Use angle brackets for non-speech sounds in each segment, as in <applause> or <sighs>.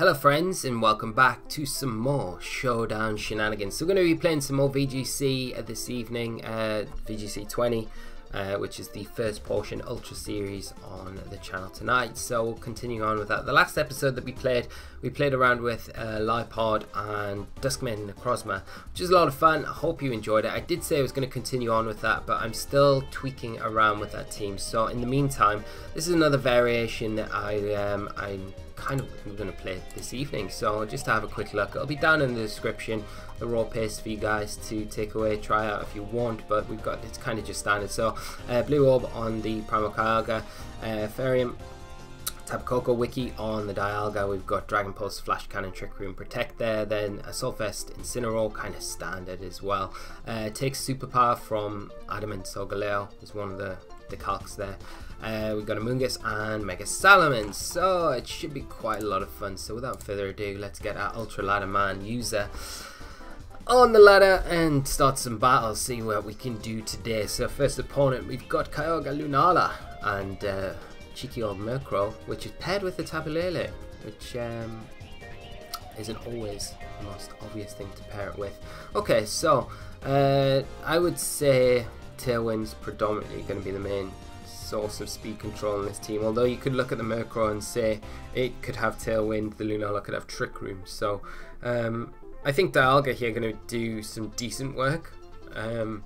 Hello friends and welcome back to some more Showdown shenanigans. So we're going to be playing some more VGC this evening, uh, VGC 20, uh, which is the first portion Ultra Series on the channel tonight. So we'll continue on with that. The last episode that we played, we played around with uh, Lipod and Dusk Mane Necrozma, which is a lot of fun. I hope you enjoyed it. I did say I was going to continue on with that, but I'm still tweaking around with that team. So in the meantime, this is another variation that I, um, I'm kind of going to play this evening. So just to have a quick look, it'll be down in the description, the raw paste for you guys to take away, try out if you want. But we've got it's kind of just standard. So uh, blue orb on the Kyogre, uh, Fairium. Tapu Koko Wiki on the Dialga, we've got Dragon Pulse, Flash Cannon, Trick Room, Protect there, then Assault Vest, Incineroar, kind of standard as well. Uh, takes Superpower from Adamant Solgaleo, is one of the, the calcs there. Uh, we've got Amoonguss and Mega Salamence, so it should be quite a lot of fun. So without further ado, let's get our Ultra Ladder Man user on the ladder and start some battles, see what we can do today. So first opponent, we've got Kyogre Lunala and uh, cheeky old Murkrow, which is paired with the Tapu Lele, which um, isn't always the most obvious thing to pair it with. Okay, so uh, I would say Tailwind's predominantly going to be the main source of speed control in this team. Although you could look at the Murkrow and say it could have Tailwind, the Lunala could have Trick Room. So um, I think Dialga here going to do some decent work. Um,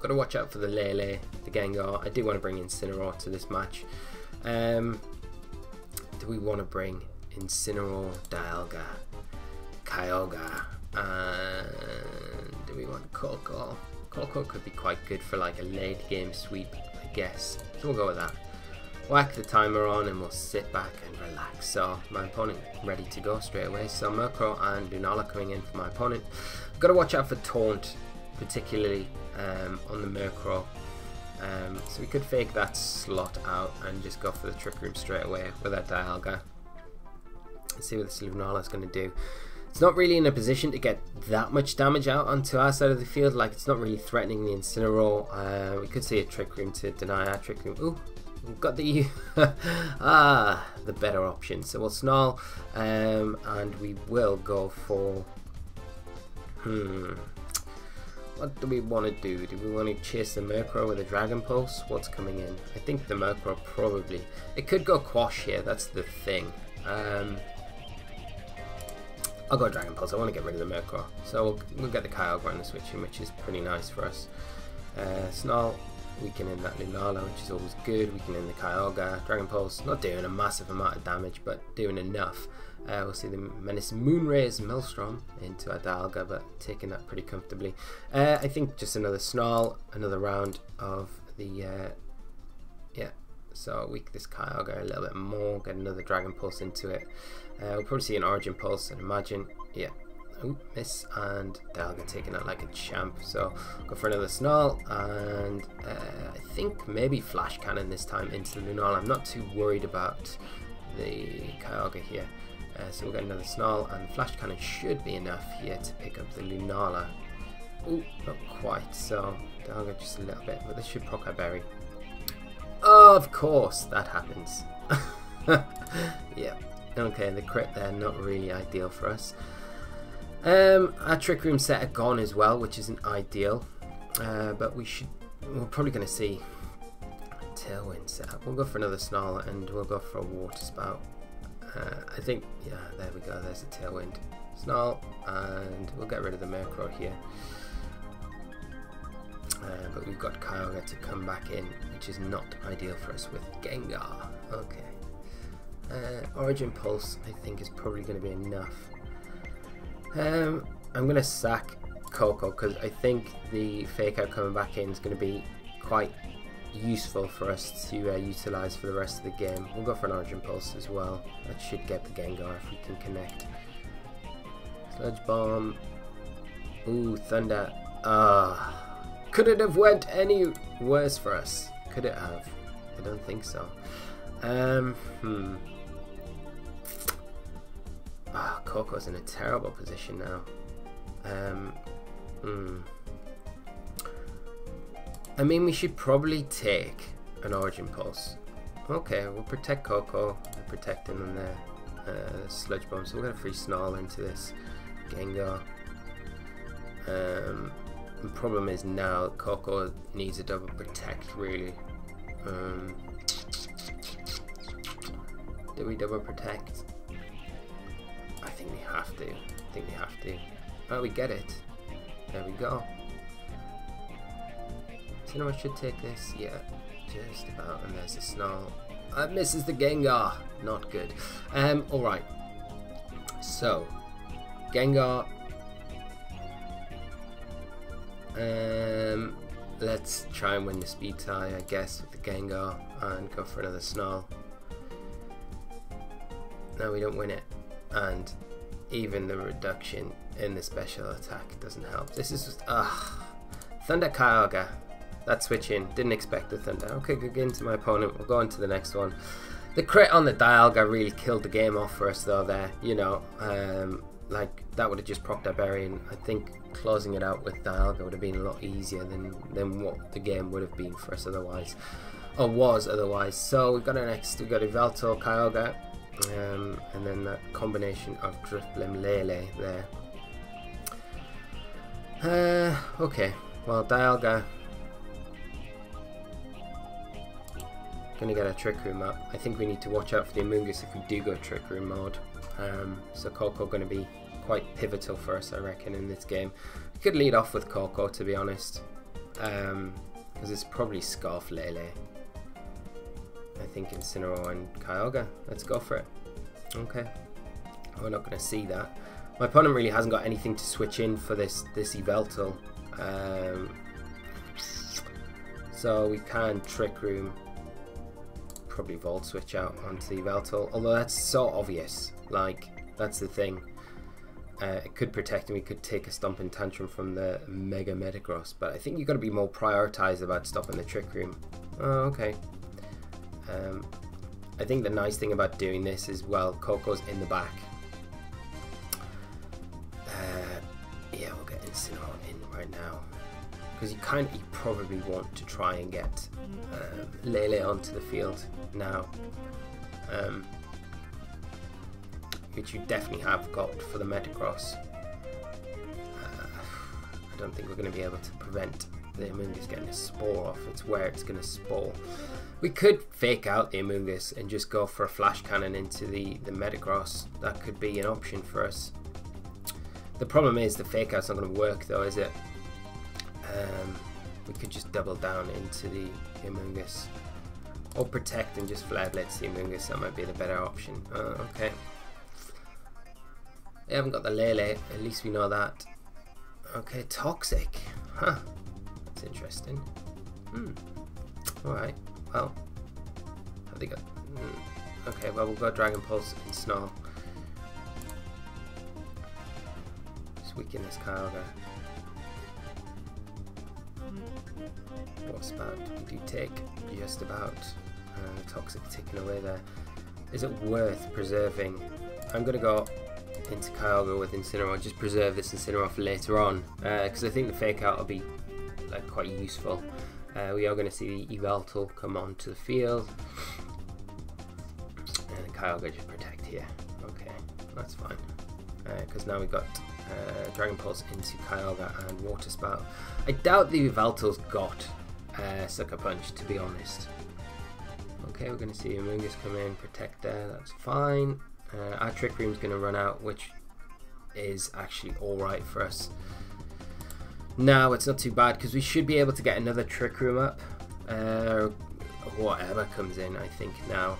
got to watch out for the Lele, the Gengar. I do want to bring Incineroar to this match. Um, do we want to bring Incineroar, Dialga, Kyogre, and do we want Koko? Koko could be quite good for like a late game sweep, I guess. So we'll go with that. Whack the timer on and we'll sit back and relax. So my opponent ready to go straight away. So Murkrow and Lunala coming in for my opponent. Got to watch out for Taunt, particularly um, on the Murkrow. Um, so we could fake that slot out and just go for the Trick Room straight away with that Dialga. Let's see what this Lunala is going to do. It's not really in a position to get that much damage out onto our side of the field. Like, it's not really threatening the Incineroar. Uh, we could see a Trick Room to deny our Trick Room. Ooh, we've got the... <laughs> ah, the better option. So we'll Snarl, um, and we will go for... Hmm... What do we want to do? Do we want to chase the Murkrow with a Dragon Pulse? What's coming in? I think the Murkrow probably... It could go Quash here, that's the thing. Um, I'll go Dragon Pulse. I want to get rid of the Murkrow. So we'll, we'll get the Kyogre on the switching, which is pretty nice for us. Uh, Snarl, we can end that Lunala, which is always good. We can end the Kyogre. Dragon Pulse, not doing a massive amount of damage, but doing enough. Uh, we'll see the Menace Moonraze Maelstrom into our Dialga, but taking that pretty comfortably. Uh, I think just another Snarl, another round of the... Uh, yeah, so weak this Kyogre a little bit more, get another Dragon Pulse into it. Uh, we'll probably see an Origin Pulse, and imagine. Yeah. Oh, miss, and Dialga taking out like a champ. So go for another Snarl, and uh, I think maybe Flash Cannon this time into the Lunala. I'm not too worried about the Kyogre here. Uh, so we'll get another Snarl, and Flash Cannon should be enough here to pick up the Lunala. Oh, not quite. So Dialga just a little bit, but this should proc Berry. Of course, that happens. <laughs> yeah. Okay, the crit there, not really ideal for us. Um, our Trick Room set are gone as well, which isn't ideal. Uh, but we should, we're probably going to see Tailwind set up. We'll go for another Snarl and we'll go for a Water Spout. Uh, I think, yeah, there we go, there's a Tailwind. Snarl, and we'll get rid of the Murkrow here. Uh, but we've got Kyogre to come back in, which is not ideal for us with Gengar. Okay. Uh, Origin Pulse, I think, is probably going to be enough. Um, I'm going to sack Koko because I think the Fake Out coming back in is going to be quite useful for us to uh, utilise for the rest of the game. We'll go for an Origin Pulse as well. That should get the Gengar if we can connect. Sludge Bomb. Ooh, Thunder. Ah. Could it have went any worse for us? Could it have? I don't think so. Um, hmm. Oh, in a terrible position now. Um, hmm. I mean, we should probably take an Origin Pulse. Okay, we'll protect Koko. We're protecting them there. uh, Sludge Bomb. So we're going to free Snarl into this Gengar. Um, the problem is now Koko needs a double protect really. Um, do we double protect? Think we have to. I think we have to. Oh, we get it. There we go. I should take this. Yeah, just about. And there's a Snarl. That misses the Gengar. Not good. Um, alright. So, Gengar. Um, let's try and win the speed tie, I guess, with the Gengar and go for another Snarl. No, we don't win it. And even the reduction in the special attack doesn't help. This is just, ah. Thunder Kyogre. That switch in. Didn't expect the Thunder. Okay, good into my opponent. We'll go on to the next one. The crit on the Dialga really killed the game off for us though there. You know, um, like that would have just propped our berry and I think closing it out with Dialga would have been a lot easier than, than what the game would have been for us otherwise. Or was otherwise. So we've got our next, we've got Yveltal, Kyogre, um, and then that combination of Drifblim, Lele there. Uh, okay, well Dialga Gonna get a Trick Room up. I think we need to watch out for the Amoonguss if we do go Trick Room mode. Um, so Koko gonna be quite pivotal for us, I reckon, in this game. We could lead off with Koko to be honest. Because um, it's probably Scarf Lele. I think Incineroar and Kyogre. Let's go for it. Okay. We're not going to see that. My opponent really hasn't got anything to switch in for this this Yveltal. Um, so we can Trick Room probably Volt Switch out onto the Yveltal, although that's so obvious, like, that's the thing. Uh, it could protect him, he could take a Stomping Tantrum from the Mega Metagross, but I think you've got to be more prioritized about stopping the Trick Room. Oh, okay. Um, I think the nice thing about doing this is, well, Koko's in the back. Uh, yeah, we'll get Incineroar in right now because you kind of you probably want to try and get uh, Lele onto the field now, um, which you definitely have got for the Metagross. Uh, I don't think we're going to be able to prevent the Amoonguss getting a spore off. It's where it's going to spore. We could fake out the Amoonguss and just go for a flash cannon into the, the Metagross. That could be an option for us. The problem is the fake out's not going to work though, is it? Um, we could just double down into the Amoonguss. Or protect and just Flare Blitz the Amoonguss, that might be the better option. Uh, okay. They haven't got the Lele, at least we know that. Okay, Toxic. Huh. That's interesting. Hmm. Alright, well. Have they got... Hmm. Okay, well we'll go Dragon Pulse and Snarl. Just weaken this Kyogre. What's about? We do take just about uh, toxic taken away there. Is it worth preserving? I'm going to go into Kyogre with Incineroar, just preserve this Incineroar for later on, because uh, I think the fake out will be quite useful. Uh, we are going to see the Yveltal come onto the field, and Kyogre just protect here. Okay, that's fine, because uh, now we've got uh, Dragon Pulse into Kyogre and Water Spout. I doubt the Yveltal's got uh, Sucker Punch, to be honest. Okay, we're going to see Amoonguss come in, protect there, that's fine. Uh, our Trick Room's going to run out, which is actually alright for us. Now it's not too bad because we should be able to get another Trick Room up. Uh, whatever comes in, I think, now.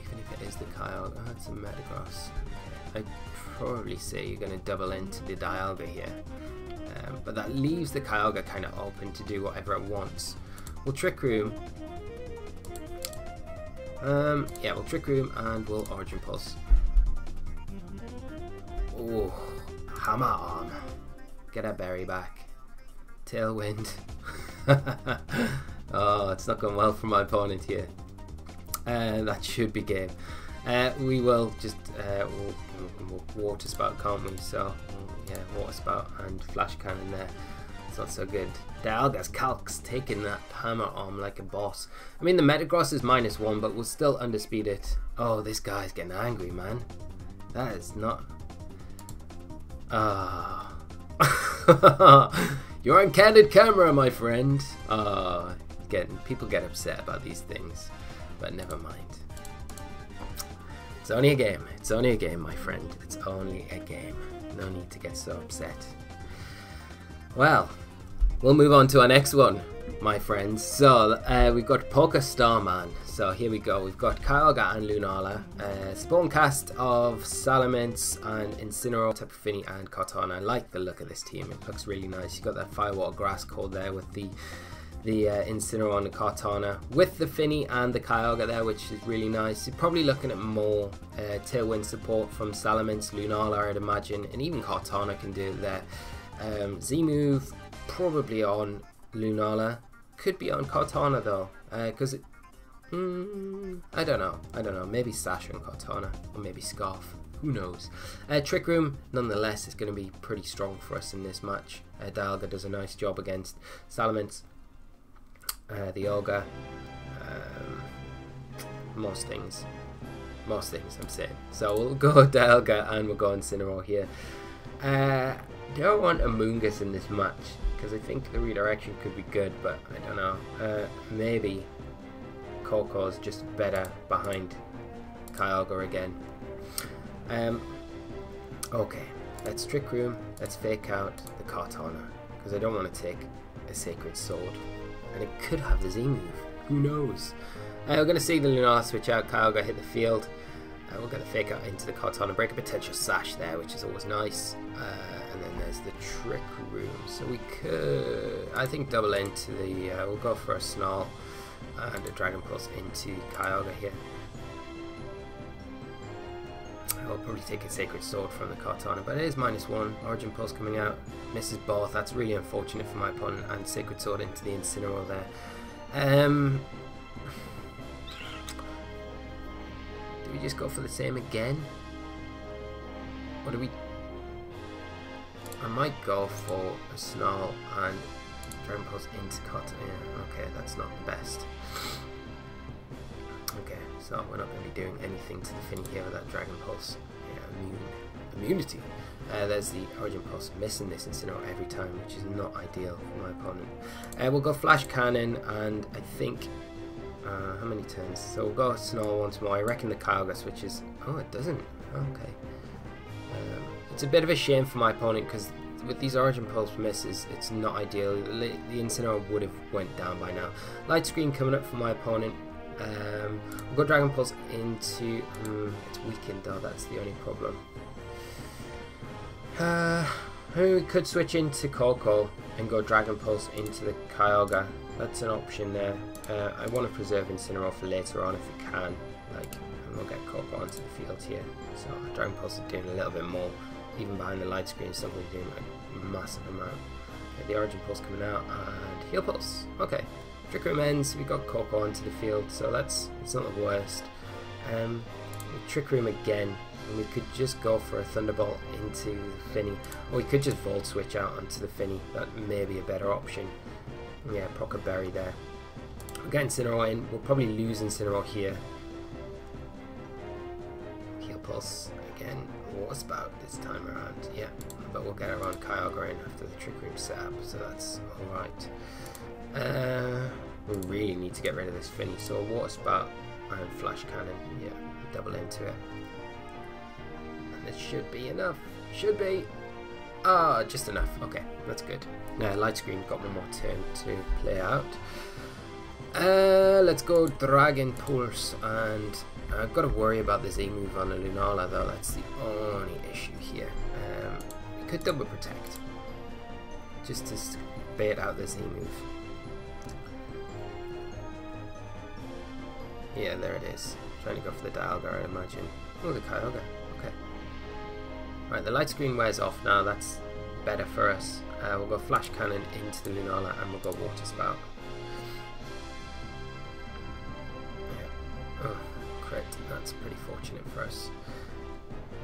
Even if it is the Kyle, oh, it's a Metagross. I probably say you're going to double into the Dialga here. Um, but that leaves the Kyogre kind of open to do whatever it wants. We'll Trick Room. Um, yeah, we'll Trick Room and we'll Origin Pulse. Oh, Hammer Arm. Get our berry back. Tailwind. <laughs> oh, it's not going well for my opponent here. Uh, that should be game. Uh, we will just uh, water spout, can't we? So yeah, water spout and flash cannon there. It's not so good. Dialga's Calcs taking that hammer arm like a boss. I mean, the Metagross is minus one, but we'll still underspeed it. Oh, this guy's getting angry, man. That is not... Ah. <laughs> You're on candid camera, my friend. Ah, uh, getting people get upset about these things, but never mind. It's only a game. It's only a game, my friend. It's only a game. No need to get so upset. Well, we'll move on to our next one, my friends. So, uh, we've got Polka Starman. So here we go. We've got Kyogre and Lunala. Uh, spawn cast of Salamence and Incineroar, Tapu Fini and Kartana. I like the look of this team. It looks really nice. You've got that Firewater Grass code there with the the uh, Incineroar and the Kartana with the Fini and the Kyogre there, which is really nice. You're probably looking at more uh, Tailwind support from Salamence, Lunala, I'd imagine, and even Kartana can do it there. Um, Z-move probably on Lunala, could be on Kartana though, because uh, it. Mm, I don't know. I don't know. Maybe Sasha and Kartana, or maybe Scarf. Who knows? Uh, Trick Room, nonetheless, is going to be pretty strong for us in this match. Uh, Dialga does a nice job against Salamence uh, the Ogre, um, most things. Most things, I'm saying. So we'll go <laughs> Dialga and we'll go Incineroar here. Uh, don't want Amoonguss in this match because I think the redirection could be good, but I don't know. Uh, maybe Koko's just better behind Kyogre again. Um, okay, let's Trick Room, let's fake out the Kartana because I don't want to take a Sacred Sword and it could have the Z move. Who knows? Uh, we're going to see the Lunala switch out. Kyogre hit the field. Uh, we're going to fake out into the Kartana, break a potential sash there, which is always nice. Uh, and then there's the Trick Room. So we could, I think, double into the. Uh, we'll go for a Snarl and a Dragon Pulse into Kyogre here. I'll probably take a Sacred Sword from the Kartana, but it is minus one. Origin Pulse coming out, misses both. That's really unfortunate for my opponent, and Sacred Sword into the Incineroar there. Um, we just go for the same again? What do we... I might go for a Snarl and Dragon Pulse into Kartana. Yeah, okay, that's not the best. Okay, so we're not going to be doing anything to the Fini here with that Dragon Pulse. Yeah, immune. Immunity. Uh, there's the Origin Pulse missing this Incineroar every time, which is not ideal for my opponent. Uh, we'll go Flash Cannon, and I think... Uh, how many turns? So we'll go Snow once more. I reckon the Kyogre switches... Oh, it doesn't. Okay. Um, it's a bit of a shame for my opponent, because with these Origin Pulse misses, it's not ideal. The Incineroar would have went down by now. Light Screen coming up for my opponent. Um, we've got Dragon Pulse into... Um, it's weakened though, that's the only problem. Uh, we could switch into Koko and go Dragon Pulse into the Kyogre. That's an option there. Uh, I want to preserve Incineroar for later on if we can. Like, and we'll get Koko onto the field here. So Dragon Pulse is doing a little bit more. Even behind the light screen, something doing a massive amount. The Origin Pulse coming out and Heal Pulse. Okay, Trick Room ends, we got Koko onto the field, so that's it's not the worst. Um, Trick Room again, and we could just go for a Thunderbolt into Fini, or we could just Volt Switch out onto the Fini. that may be a better option. Yeah, Pocket Berry there. We'll get Incineroar in, we'll probably lose Incineroar here. Heal Pulse again, What about this time around, yeah, but we'll get around Kyogre in after the Trick Room setup, so that's alright. Uh, we really need to get rid of this Fini. so Water Spout and Flash Cannon, yeah, double into it. And this should be enough, should be. Ah, just enough, okay, that's good. Now, Light Screen got one more turn to play out. Uh, let's go Dragon Pulse, and I've got to worry about the Z move on the Lunala though, that's the only issue here. Um, could double protect, just to bait out the Z move. Yeah, there it is. Trying to go for the Dialga, I imagine. Oh, the Kyogre. Right, the light screen wears off now. That's better for us. Uh, we'll go Flash Cannon into the Lunala and we'll go Water Spout. Oh, crit. That's pretty fortunate for us.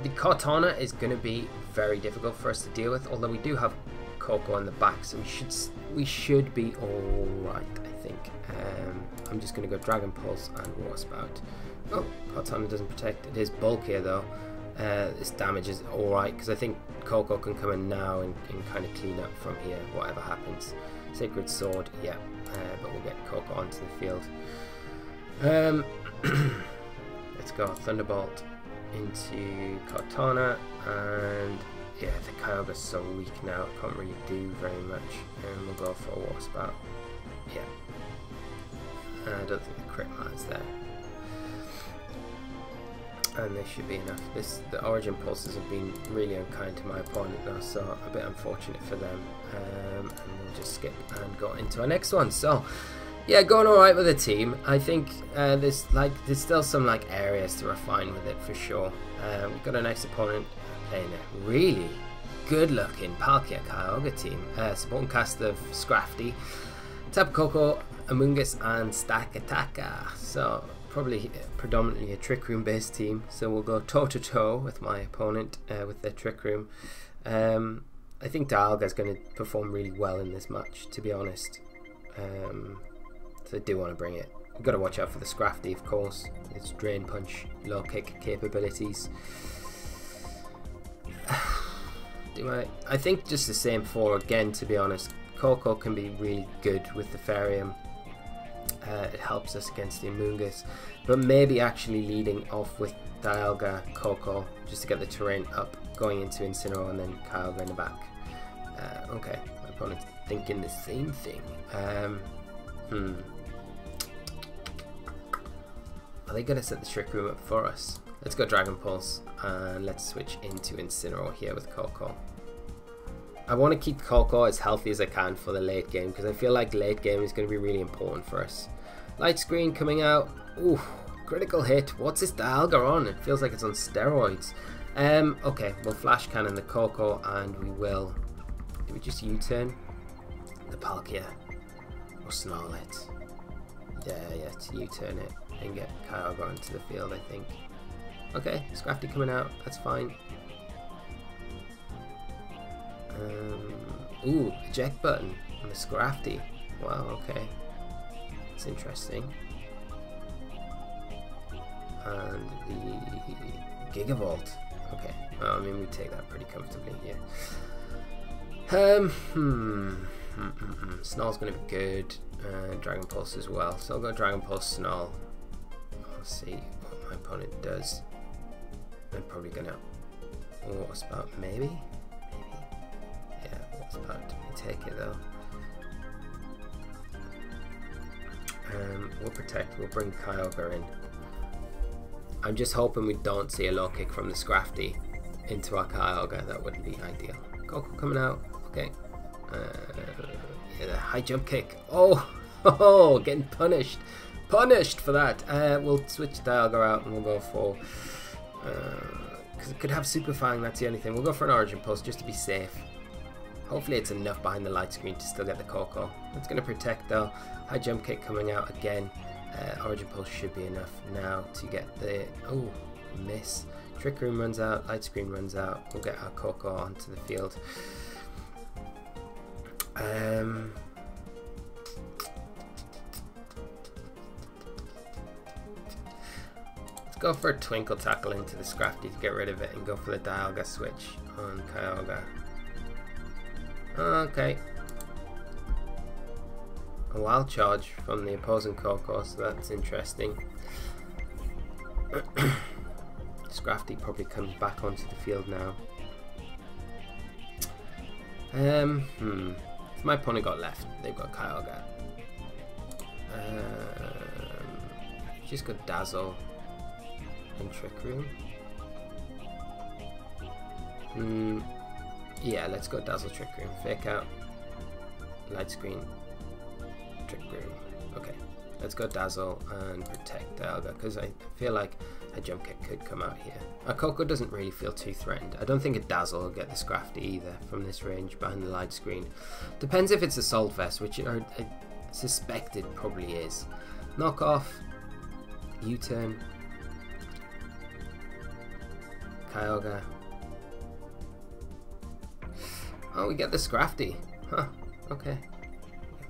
The Kartana is going to be very difficult for us to deal with, although we do have Koko on the back, so we should we should be all right, I think. Um, I'm just going to go Dragon Pulse and Water Spout. Oh, Kartana doesn't protect. It is bulkier though. Uh, this damage is alright because I think Koko can come in now and, and kind of clean up from here, whatever happens. Sacred Sword, yeah, uh, but we'll get Koko onto the field. Um, <clears throat> let's go Thunderbolt into Kartana and yeah, the Kyogre's so weak now, can't really do very much. And we'll go for a Water Spout. Yeah. I don't think the crit matters there and this should be enough. This the origin pulses have been really unkind to my opponent though, so a bit unfortunate for them. Um, and we'll just skip and go into our next one. So yeah, going all right with the team. I think uh, there's like there's still some like areas to refine with it for sure. Um, we've got a nice opponent playing a really good looking Palkia Kyogre team. Uh, supporting cast of Scrafty, Tapu Koko, Amoonguss, and Stakataka. So probably predominantly a Trick Room based team, so we'll go toe to toe with my opponent uh, with their Trick Room. Um, I think Dialga is going to perform really well in this match, to be honest. Um, so I do want to bring it. You've got to watch out for the Scrafty, of course. Its Drain Punch, low kick capabilities. <sighs> do I? I think just the same for again, to be honest. Koko can be really good with the Fairium uh, it helps us against the Amoonguss. But maybe actually leading off with Dialga, Koko, just to get the terrain up, going into Incineroar and then Kyogre in the back. Uh, okay, my opponent's thinking the same thing. Um, hmm. Are they going to set the Trick Room up for us? Let's go Dragon Pulse and let's switch into Incineroar here with Koko. I want to keep Koko as healthy as I can for the late game because I feel like late game is going to be really important for us. Light screen coming out. Ooh, critical hit. What's this Dialga on? It feels like it's on steroids. Um, okay, we'll flash cannon the Koko and we will. Do we just U-turn? The Palkia. Or snarl it. Yeah, yeah, to U-turn it and get Kyogre into the field, I think. Okay, Scrafty coming out. That's fine. Um, ooh, eject button on the Scrafty. Wow, okay. It's interesting. And the Gigavolt. Okay, well, I mean, we take that pretty comfortably here. Um, hmm. Mm -mm -mm. Snarl's going to be good. Uh, Dragon Pulse as well. So I'll go Dragon Pulse Snarl. I'll see what my opponent does. I'm probably going to Water Spout, maybe? Spout. We take it though. Um, we'll protect. We'll bring Kyogre in. I'm just hoping we don't see a low kick from the Scrafty into our Kyogre. That wouldn't be ideal. Koko coming out. Okay. Uh, yeah, the high jump kick. Oh, <laughs> oh, getting punished. Punished for that. Uh, we'll switch Dialga out and we'll go for... Because uh, it could have Super Fang, that's the only thing. We'll go for an Origin Pulse just to be safe. Hopefully it's enough behind the light screen to still get the Koko. It's going to protect though. High jump kick coming out again. Uh, Origin Pulse should be enough now to get the... Oh, miss. Trick Room runs out, light screen runs out. We'll get our Koko onto the field. Um, let's go for a Twinkle Tackle into the Scrafty to get rid of it and go for the Dialga switch on Kyogre. Okay. A wild charge from the opposing Koko, so that's interesting. <clears throat> Scrafty probably comes back onto the field now. Um, hmm. My opponent got left, they've got Kyogre. Um, just got Dazzle and Trick Room. Hmm. Yeah, let's go Dazzle Trick Room. Fake out. Light Screen. Trick Room. Okay. Let's go Dazzle and Protect Dialga because I feel like a Jump Kick could come out here. A Koko doesn't really feel too threatened. I don't think a Dazzle will get the Scrafty either from this range behind the light screen. Depends if it's Assault Vest, which I, I suspect it probably is. Knock off. U-turn. Kyogre. Oh, we get the Scrafty. Huh, okay.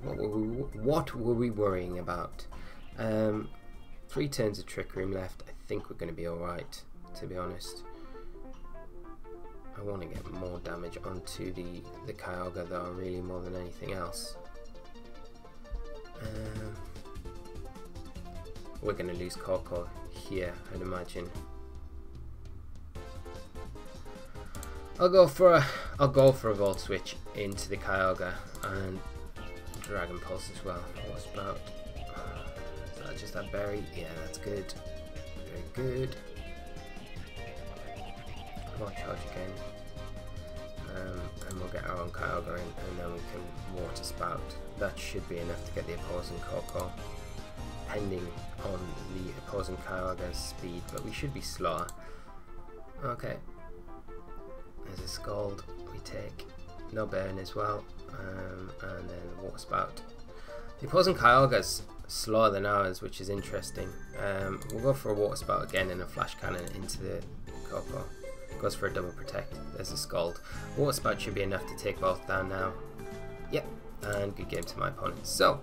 What were we, what were we worrying about? Um, three turns of Trick Room left. I think we're going to be alright, to be honest. I want to get more damage onto the, the Kyogre though, really more than anything else. Um, we're going to lose Koko here, I'd imagine. I'll go for a I'll go for a Volt Switch into the Kyogre and Dragon Pulse as well. What's about? Is that just that berry? Yeah, that's good. Very good. On, charge again. Um, and we'll get our own Kyogre in, and then we can Water Spout. That should be enough to get the opposing Koko, depending on the opposing Kyogre's speed, but we should be slower. Okay, Scald we take. No burn as well. Um, and then Water Spout. The opposing Kyogre's slower than ours, which is interesting. Um, we'll go for a Water Spout again and a Flash Cannon into the Koko. Goes for a double protect. There's a Scald. Water Spout should be enough to take both down now. Yep, and good game to my opponent. So,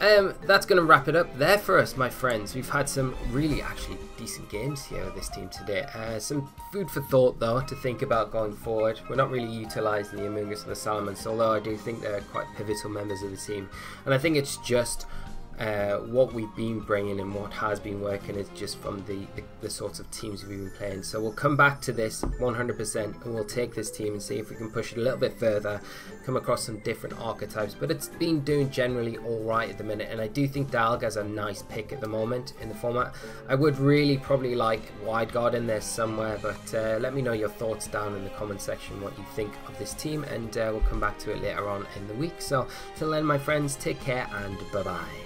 um, that's going to wrap it up there for us, my friends. We've had some really actually decent games here with this team today. Uh, some food for thought, though, to think about going forward. We're not really utilising the Amoonguss or the Salamence, although I do think they're quite pivotal members of the team. And I think it's just uh, what we've been bringing and what has been working is just from the, the, the, sorts of teams we've been playing. So we'll come back to this 100% and we'll take this team and see if we can push it a little bit further, come across some different archetypes. But it's been doing generally alright at the minute and I do think Dialga's a nice pick at the moment in the format. I would really probably like Wide Guard in there somewhere, but uh, let me know your thoughts down in the comment section what you think of this team and uh, we'll come back to it later on in the week. So till then, my friends, take care and bye bye.